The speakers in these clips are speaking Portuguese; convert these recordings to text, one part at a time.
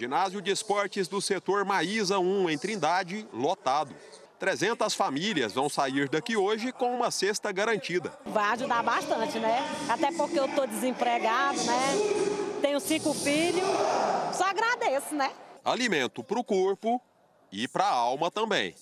Ginásio de esportes do setor Maísa 1, em Trindade, lotado. 300 famílias vão sair daqui hoje com uma cesta garantida. Vai ajudar bastante, né? Até porque eu estou desempregado, né? Tenho cinco filhos. Só agradeço, né? Alimento para o corpo e para a alma também.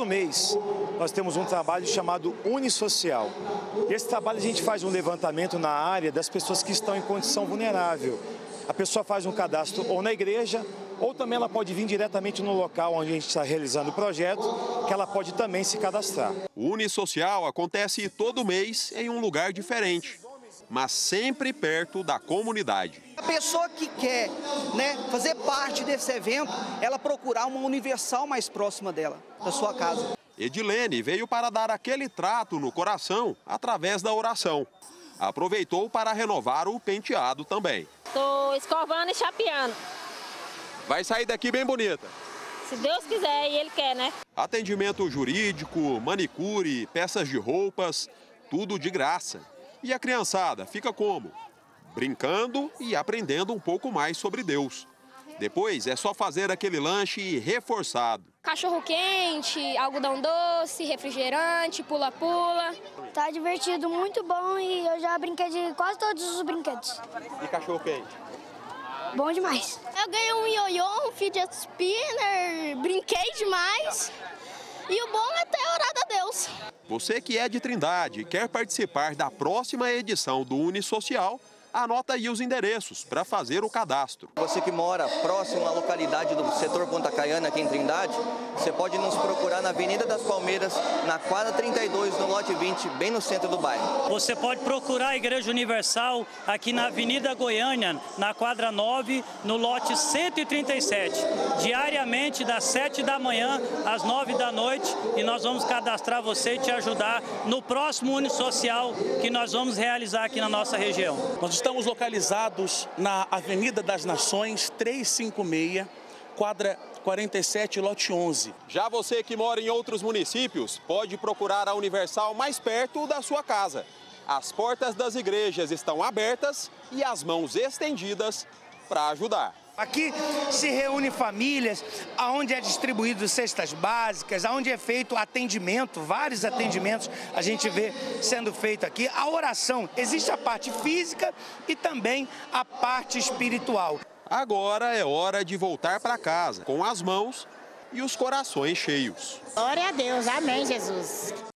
Todo mês nós temos um trabalho chamado Unisocial. Esse trabalho a gente faz um levantamento na área das pessoas que estão em condição vulnerável. A pessoa faz um cadastro ou na igreja, ou também ela pode vir diretamente no local onde a gente está realizando o projeto, que ela pode também se cadastrar. O Unisocial acontece todo mês em um lugar diferente, mas sempre perto da comunidade. A pessoa que quer né, fazer parte desse evento, ela procurar uma universal mais próxima dela, da sua casa. Edilene veio para dar aquele trato no coração através da oração. Aproveitou para renovar o penteado também. Estou escovando e chapeando. Vai sair daqui bem bonita. Se Deus quiser e Ele quer, né? Atendimento jurídico, manicure, peças de roupas, tudo de graça. E a criançada fica como? Brincando e aprendendo um pouco mais sobre Deus. Depois é só fazer aquele lanche reforçado. Cachorro quente, algodão doce, refrigerante, pula-pula. Tá divertido, muito bom e eu já brinquei de quase todos os brinquedos. E cachorro quente? Bom demais. Eu ganhei um ioiô, um fidget spinner, brinquei demais. E o bom é ter orado a Deus. Você que é de Trindade e quer participar da próxima edição do Unisocial, anota aí os endereços para fazer o cadastro. Você que mora próximo à localidade do setor Ponta Caiana, aqui em Trindade, você pode nos procurar na Avenida das Palmeiras, na quadra 32, no lote 20, bem no centro do bairro. Você pode procurar a Igreja Universal aqui na Avenida Goiânia, na quadra 9, no lote 137, diariamente das 7 da manhã às 9 da noite e nós vamos cadastrar você e te ajudar no próximo Unisocial que nós vamos realizar aqui na nossa região. Nós estamos localizados na Avenida das Nações 356, quadra 47, lote 11. Já você que mora em outros municípios, pode procurar a Universal mais perto da sua casa. As portas das igrejas estão abertas e as mãos estendidas para ajudar. Aqui se reúne famílias, aonde é distribuído cestas básicas, aonde é feito atendimento, vários atendimentos a gente vê sendo feito aqui. A oração, existe a parte física e também a parte espiritual. Agora é hora de voltar para casa com as mãos e os corações cheios. Glória a Deus, amém, Jesus.